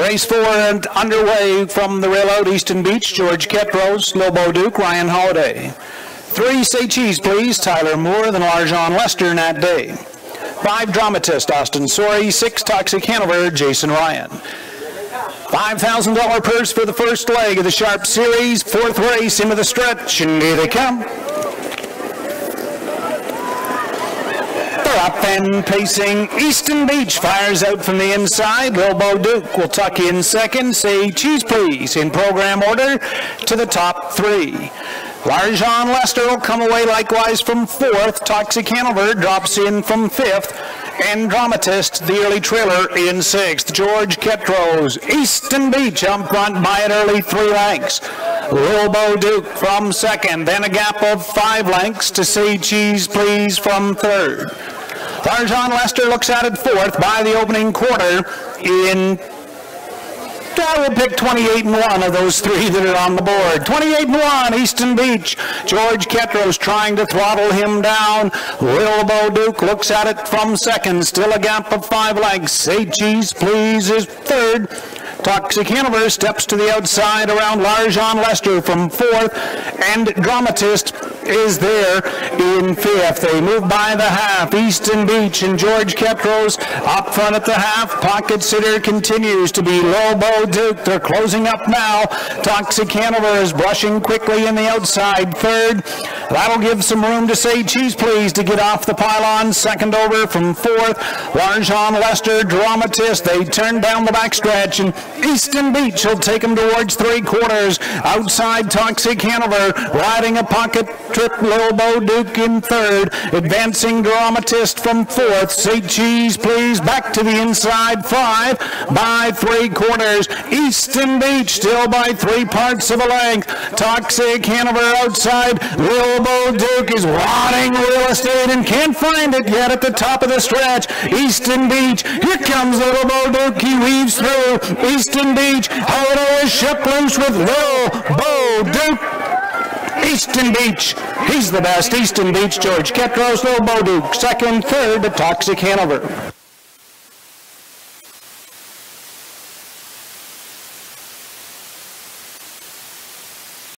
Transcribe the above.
Race four and underway from the railroad, Easton Beach, George Ketros, Lobo Duke, Ryan Holiday. Three, say cheese please, Tyler Moore, then Larjon Lester, Nat Day. Five, dramatist, Austin Sorrie. Six, Toxic Hanover, Jason Ryan. $5,000 purse for the first leg of the Sharp Series. Fourth race into the stretch, and here they come. Up and pacing. Easton Beach fires out from the inside. Lobo Duke will tuck in second. Say cheese please in program order to the top three. Larjon Lester will come away likewise from fourth. Toxic Hanover drops in from fifth. And Dramatist, the early trailer, in sixth. George Ketros, Easton Beach up front by an early three lengths. Lobo Duke from second, then a gap of five lengths to Say Cheese Please from third. Larjon Lester looks at it fourth by the opening quarter in I will pick 28 and 1 of those three that are on the board. 28 and 1, Easton Beach. George Ketros trying to throttle him down. Lobo Duke looks at it from second. Still a gap of five legs. Say cheese, please, is third. Toxic Hanover steps to the outside around Larjon Lester from fourth, and Dramatist is there in fifth. They move by the half. Easton Beach and George Ketros up front at the half. Pocket sitter continues to be Lobo Duke. They're closing up now. Toxic Hanover is brushing quickly in the outside third. That'll give some room to say cheese please to get off the pylon. Second over from fourth. Larjon Lester, Dramatist. They turn down the backstretch and Easton Beach will take them towards three quarters. Outside Toxic Hanover riding a pocket trip. Lobo Duke in third. Advancing Dramatist from fourth. Say cheese please back to the inside five by three quarters. Easton Beach still by three parts of a length. Toxic Hanover outside. Lobo Duke is wanting real estate and can't find it yet at the top of the stretch. Easton Beach. Here comes Lobo Duke. He weaves through. Easton Beach. Holiday is shut loose with Lobo Duke. Easton Beach. He's the best. Easton Beach, George Ketros, Lobo Duke. Second, third, the Toxic Hanover.